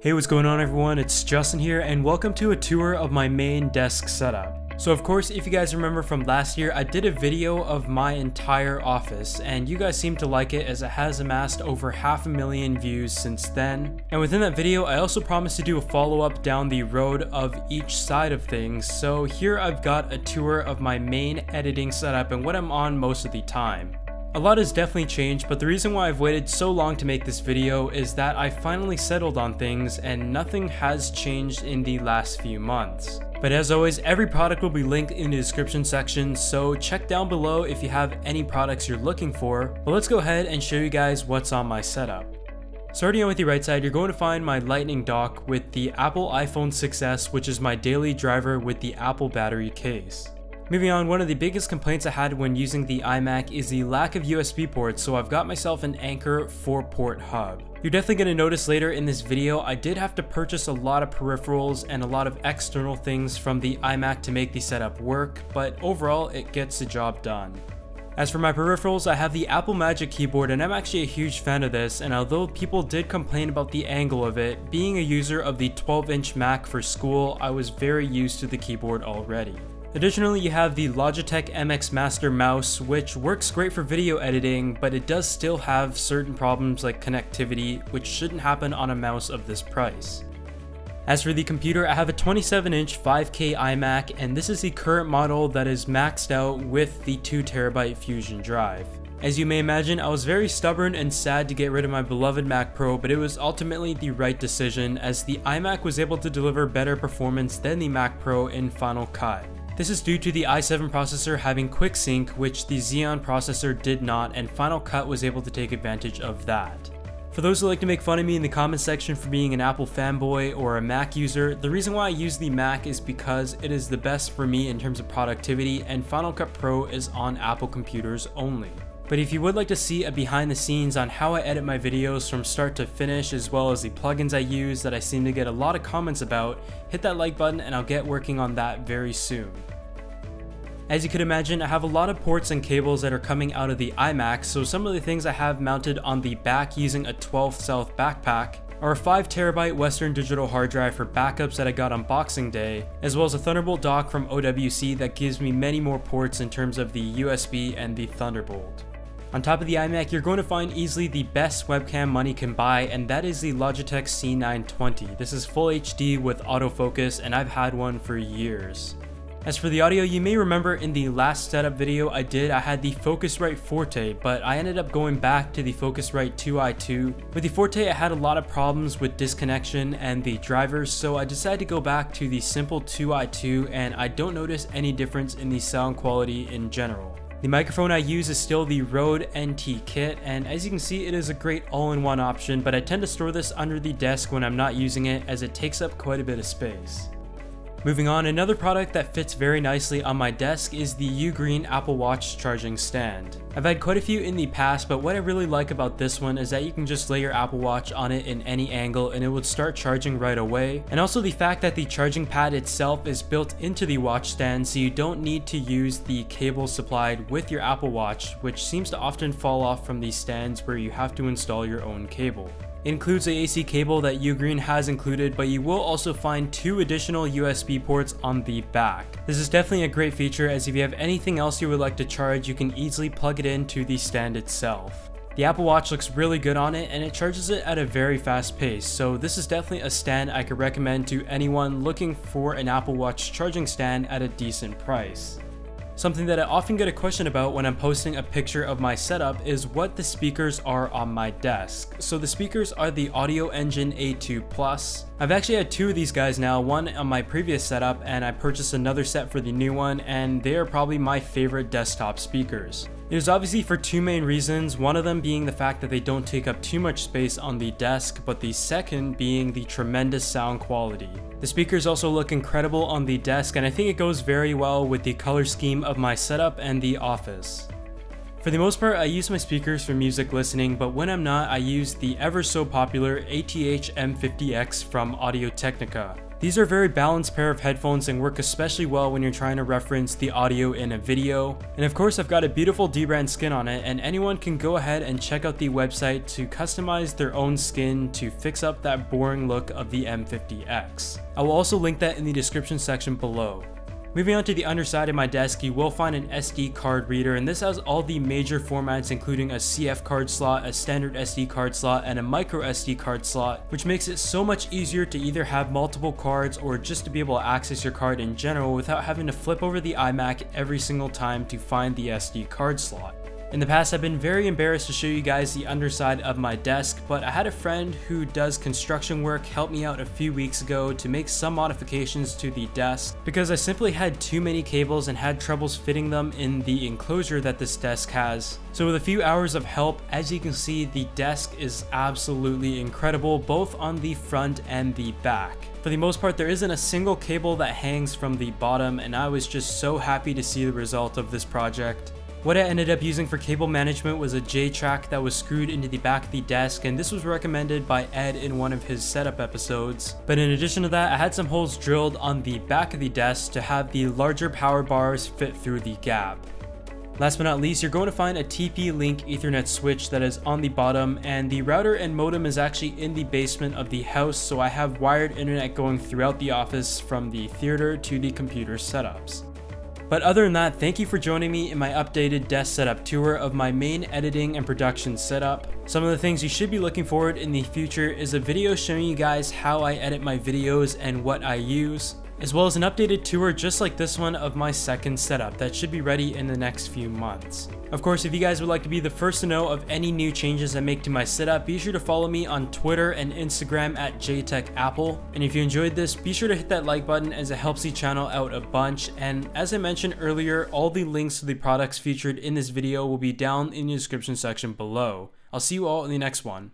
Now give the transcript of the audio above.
Hey what's going on everyone, it's Justin here and welcome to a tour of my main desk setup. So of course, if you guys remember from last year, I did a video of my entire office and you guys seem to like it as it has amassed over half a million views since then. And within that video, I also promised to do a follow up down the road of each side of things. So here I've got a tour of my main editing setup and what I'm on most of the time. A lot has definitely changed, but the reason why I've waited so long to make this video is that I finally settled on things and nothing has changed in the last few months. But as always, every product will be linked in the description section, so check down below if you have any products you're looking for. But let's go ahead and show you guys what's on my setup. Starting out with the right side, you're going to find my lightning dock with the Apple iPhone 6s, which is my daily driver with the Apple battery case. Moving on, one of the biggest complaints I had when using the iMac is the lack of USB ports, so I've got myself an Anker 4-port hub. You're definitely going to notice later in this video, I did have to purchase a lot of peripherals and a lot of external things from the iMac to make the setup work, but overall it gets the job done. As for my peripherals, I have the Apple Magic Keyboard and I'm actually a huge fan of this and although people did complain about the angle of it, being a user of the 12 inch Mac for school, I was very used to the keyboard already. Additionally, you have the Logitech MX Master mouse, which works great for video editing, but it does still have certain problems like connectivity, which shouldn't happen on a mouse of this price. As for the computer, I have a 27-inch 5K iMac, and this is the current model that is maxed out with the 2TB Fusion drive. As you may imagine, I was very stubborn and sad to get rid of my beloved Mac Pro, but it was ultimately the right decision as the iMac was able to deliver better performance than the Mac Pro in Final Cut. This is due to the i7 processor having quick sync, which the Xeon processor did not, and Final Cut was able to take advantage of that. For those who like to make fun of me in the comment section for being an Apple fanboy or a Mac user, the reason why I use the Mac is because it is the best for me in terms of productivity and Final Cut Pro is on Apple computers only. But if you would like to see a behind the scenes on how I edit my videos from start to finish as well as the plugins I use that I seem to get a lot of comments about, hit that like button and I'll get working on that very soon. As you could imagine, I have a lot of ports and cables that are coming out of the iMac, so some of the things I have mounted on the back using a 12 South backpack are a 5TB Western Digital hard drive for backups that I got on Boxing Day, as well as a Thunderbolt dock from OWC that gives me many more ports in terms of the USB and the Thunderbolt. On top of the iMac, you're going to find easily the best webcam money can buy, and that is the Logitech C920. This is full HD with autofocus, and I've had one for years. As for the audio, you may remember in the last setup video I did, I had the Focusrite Forte, but I ended up going back to the Focusrite 2i2. With the Forte, I had a lot of problems with disconnection and the drivers, so I decided to go back to the simple 2i2 and I don't notice any difference in the sound quality in general. The microphone I use is still the Rode NT kit, and as you can see it is a great all-in-one option, but I tend to store this under the desk when I'm not using it as it takes up quite a bit of space. Moving on, another product that fits very nicely on my desk is the Ugreen Apple Watch charging stand. I've had quite a few in the past, but what I really like about this one is that you can just lay your Apple Watch on it in any angle and it would start charging right away. And also the fact that the charging pad itself is built into the watch stand so you don't need to use the cable supplied with your Apple Watch, which seems to often fall off from these stands where you have to install your own cable. Includes the AC cable that Ugreen has included, but you will also find two additional USB ports on the back. This is definitely a great feature as if you have anything else you would like to charge, you can easily plug it into the stand itself. The Apple Watch looks really good on it and it charges it at a very fast pace, so this is definitely a stand I could recommend to anyone looking for an Apple Watch charging stand at a decent price. Something that I often get a question about when I'm posting a picture of my setup is what the speakers are on my desk. So the speakers are the Audio Engine A2 Plus. I've actually had two of these guys now, one on my previous setup and I purchased another set for the new one and they are probably my favorite desktop speakers. It is obviously for two main reasons, one of them being the fact that they don't take up too much space on the desk, but the second being the tremendous sound quality. The speakers also look incredible on the desk and I think it goes very well with the color scheme of my setup and the office. For the most part, I use my speakers for music listening, but when I'm not, I use the ever so popular ATH M50X from Audio Technica. These are very balanced pair of headphones and work especially well when you're trying to reference the audio in a video. And of course I've got a beautiful dbrand skin on it and anyone can go ahead and check out the website to customize their own skin to fix up that boring look of the M50X. I will also link that in the description section below. Moving on to the underside of my desk, you will find an SD card reader, and this has all the major formats including a CF card slot, a standard SD card slot, and a micro SD card slot, which makes it so much easier to either have multiple cards or just to be able to access your card in general without having to flip over the iMac every single time to find the SD card slot. In the past, I've been very embarrassed to show you guys the underside of my desk, but I had a friend who does construction work help me out a few weeks ago to make some modifications to the desk because I simply had too many cables and had troubles fitting them in the enclosure that this desk has. So with a few hours of help, as you can see, the desk is absolutely incredible both on the front and the back. For the most part, there isn't a single cable that hangs from the bottom and I was just so happy to see the result of this project. What I ended up using for cable management was a J-track that was screwed into the back of the desk and this was recommended by Ed in one of his setup episodes. But in addition to that, I had some holes drilled on the back of the desk to have the larger power bars fit through the gap. Last but not least, you're going to find a TP-Link Ethernet switch that is on the bottom and the router and modem is actually in the basement of the house so I have wired internet going throughout the office from the theater to the computer setups. But other than that, thank you for joining me in my updated desk setup tour of my main editing and production setup. Some of the things you should be looking forward in the future is a video showing you guys how I edit my videos and what I use as well as an updated tour just like this one of my second setup that should be ready in the next few months. Of course, if you guys would like to be the first to know of any new changes I make to my setup, be sure to follow me on Twitter and Instagram at JTechApple. And if you enjoyed this, be sure to hit that like button as it helps the channel out a bunch. And as I mentioned earlier, all the links to the products featured in this video will be down in the description section below. I'll see you all in the next one.